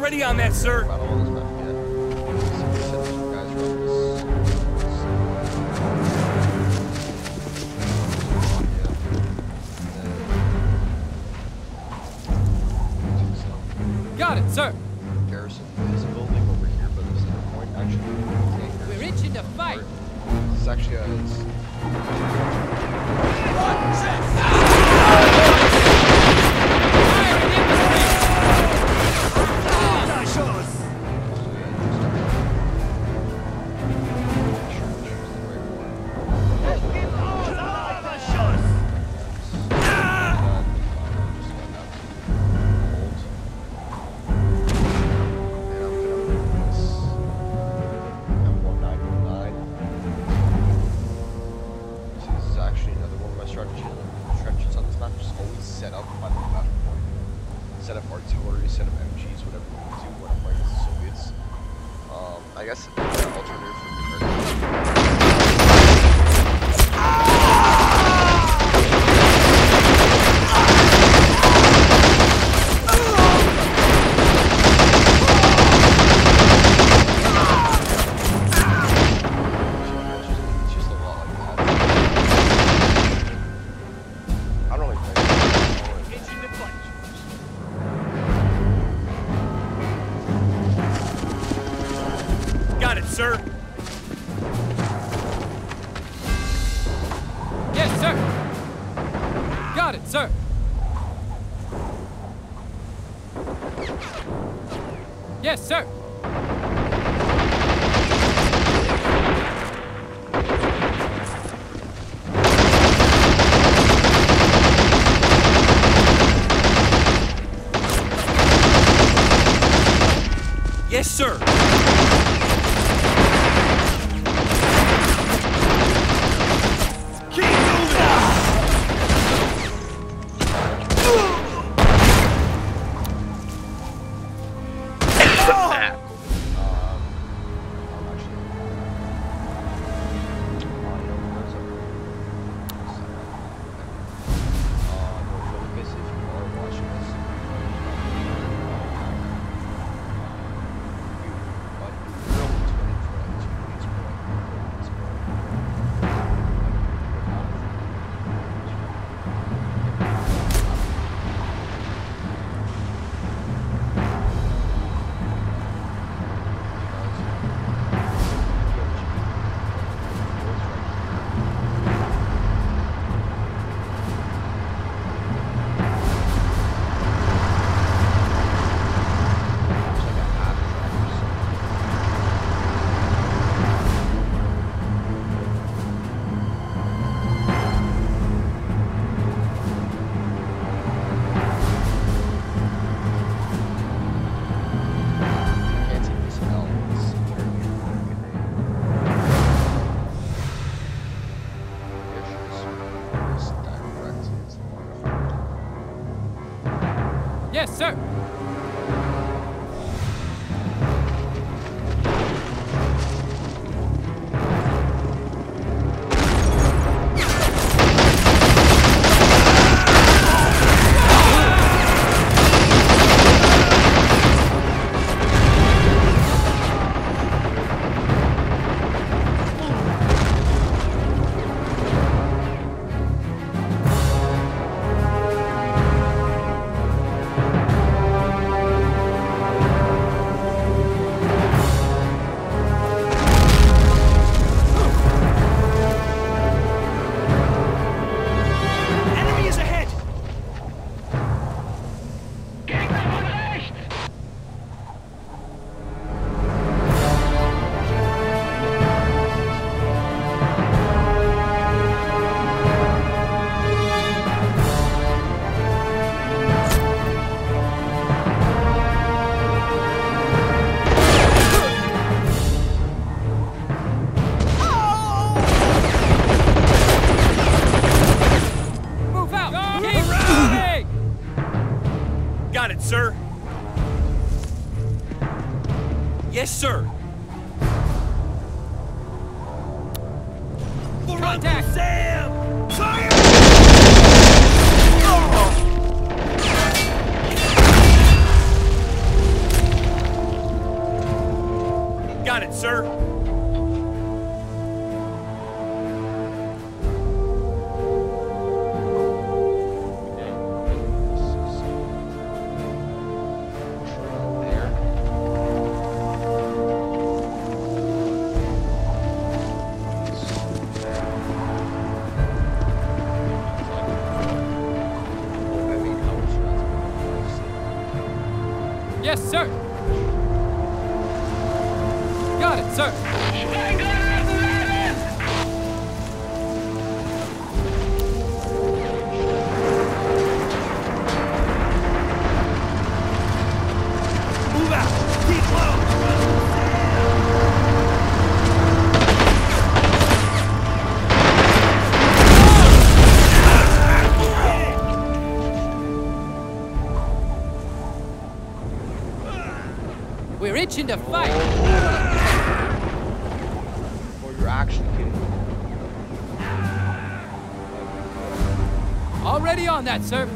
already on that, sir. Got it, sir. Garrison is building over here, but there's no point actually. We're itching to fight. This is actually a. It's... One, Yes, sir. Yes, sir. Got it, sir. Yes, sir. Contact! Sam! Fire! Got it, sir. Yes, sir. Got it, sir. We're itching to fight. Or you're actually kidding. Already on that, sir.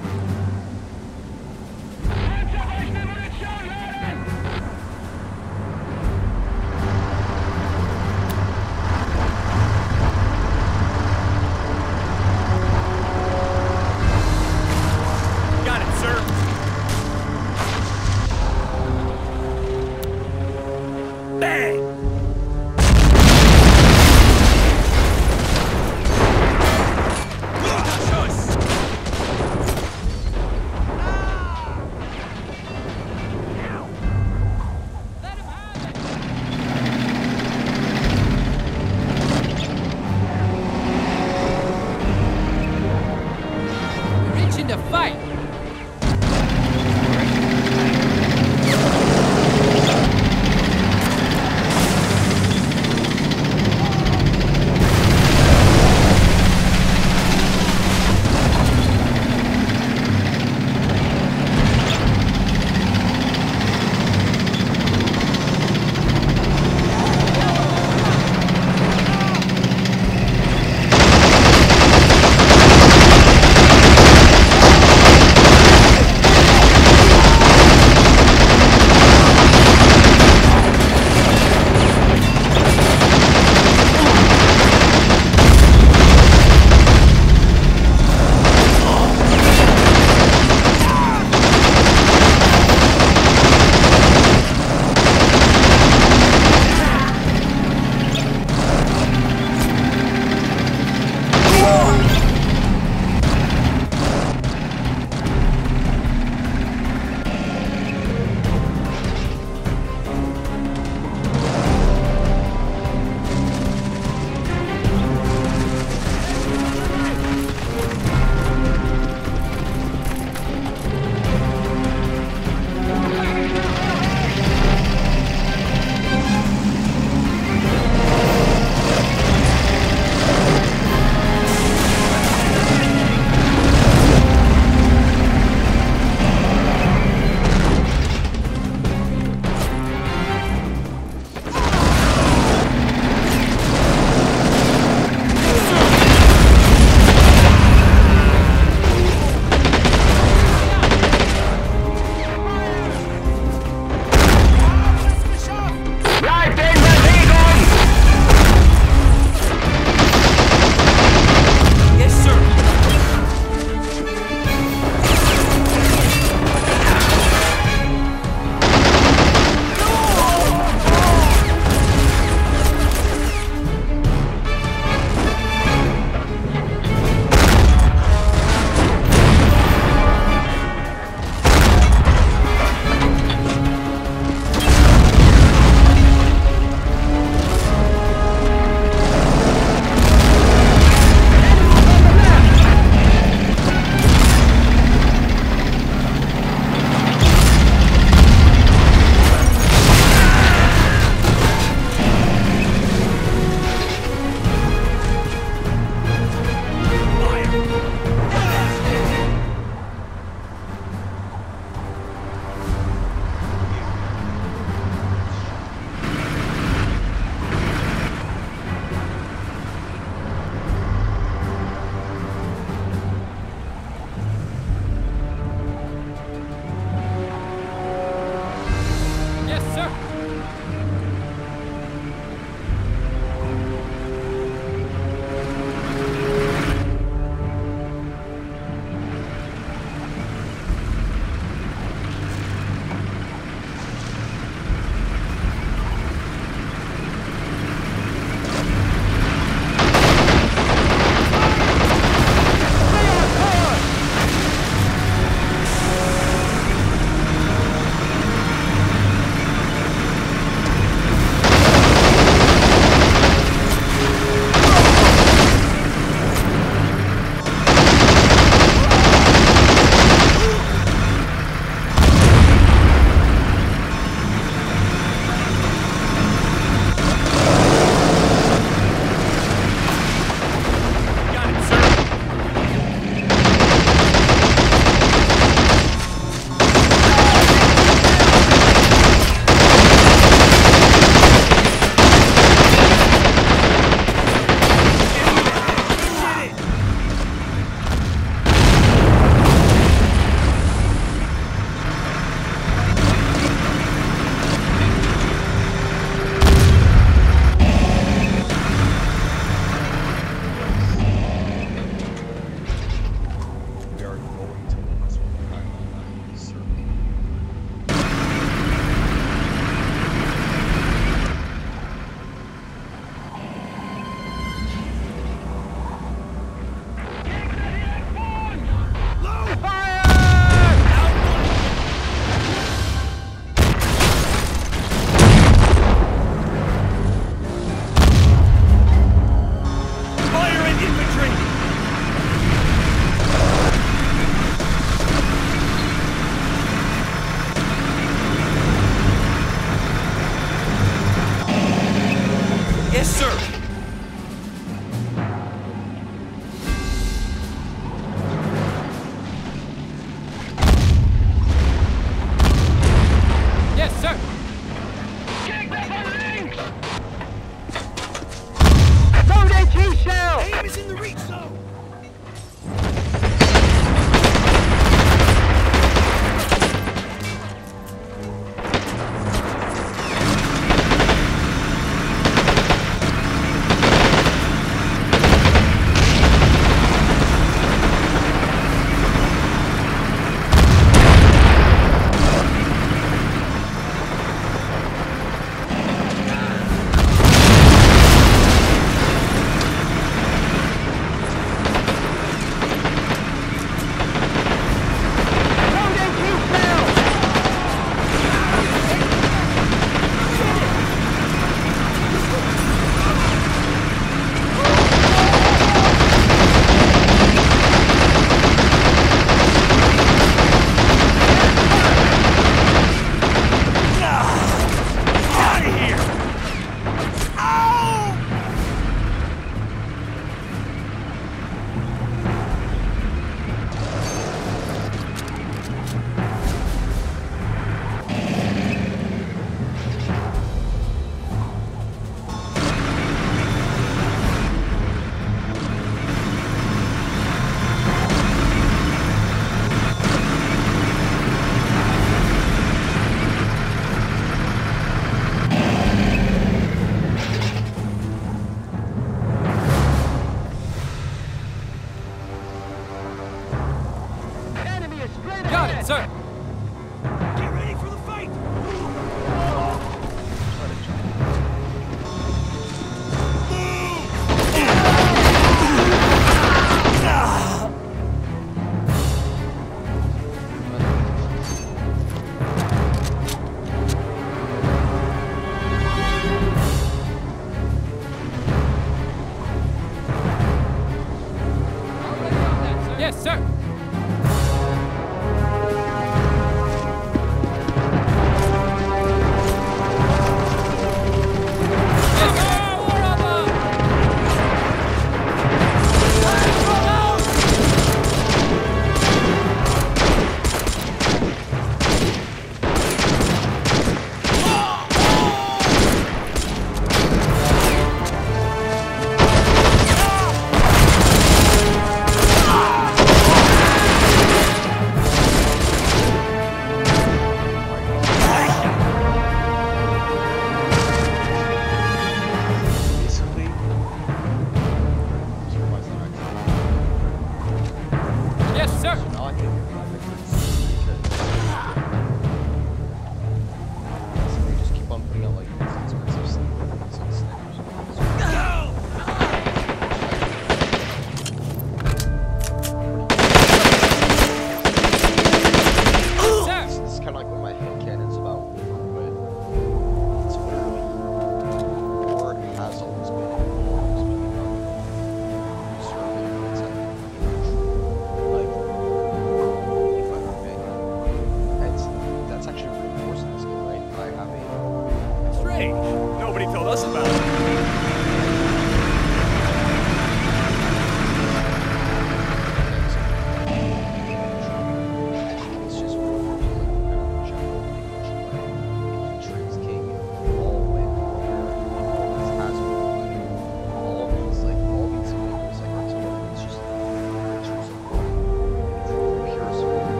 Yes, sir.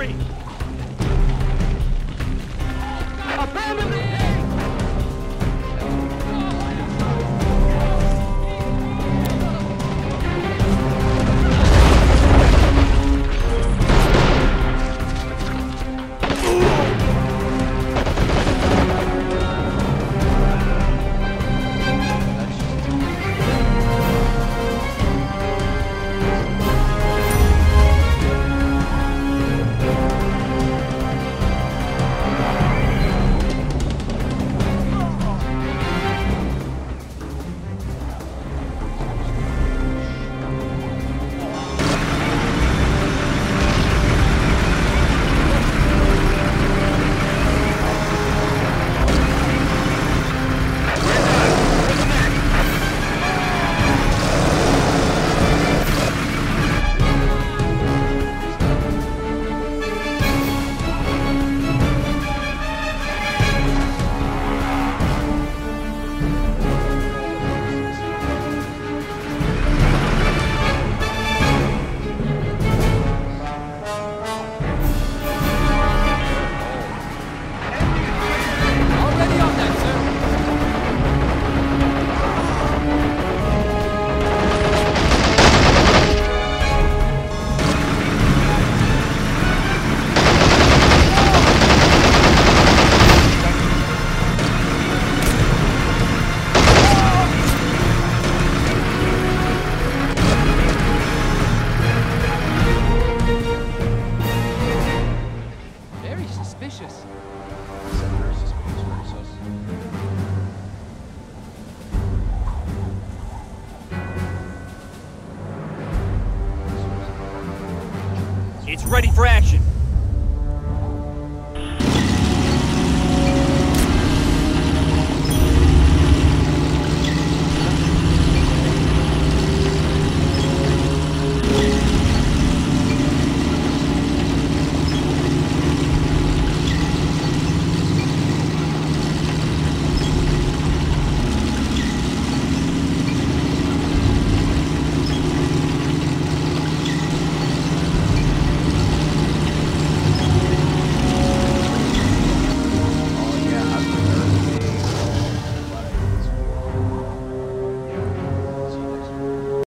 Street.